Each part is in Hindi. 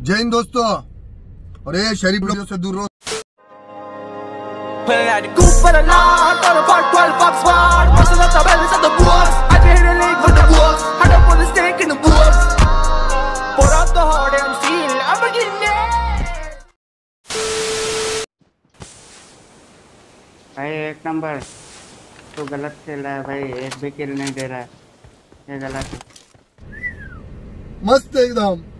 जय हिंद दोस्तों। और ये शरीफ लोगों से दूर भाई एक नंबर। तू तो गलत खेल रहा है भाई। एक भी किल नहीं दे रहा है। ये गलत मस्त एकदम।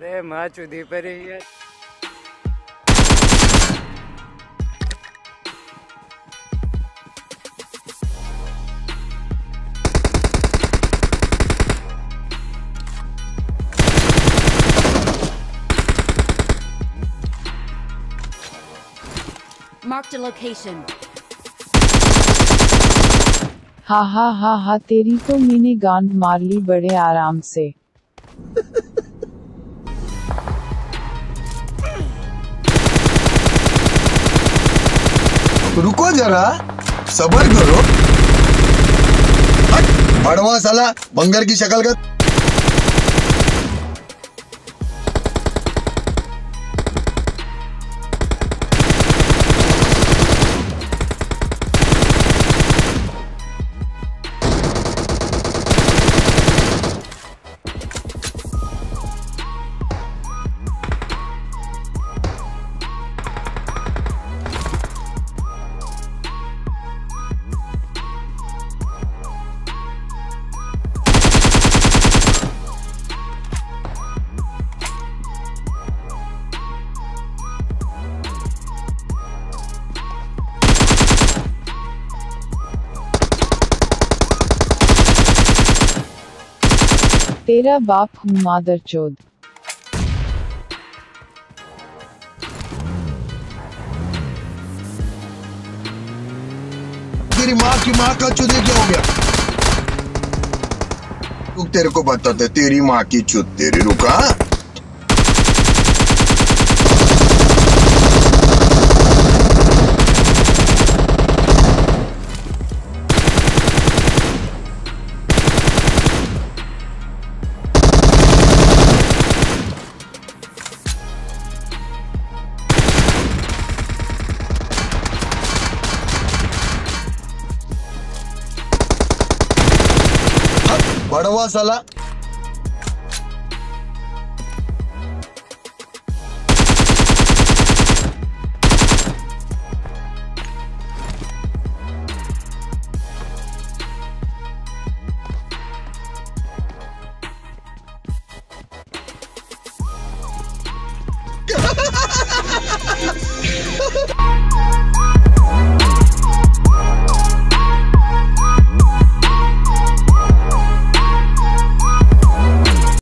अरे माँ चुदी पर ही है Marked a location. हा हा हा हा तेरी तो मैंने गांड मार ली बड़े आराम से रुको जरा सबर करो। बड़वा साला बंगर की शक्ल का तेरा बाप हूँ मादर चोद। तेरी माँ की माँ का चुदे क्या हो गया? तू तेरे को बताते तेरी माँ की चुत तेरी, रुका। बड़वा साला Ha ha ha ha ha ha!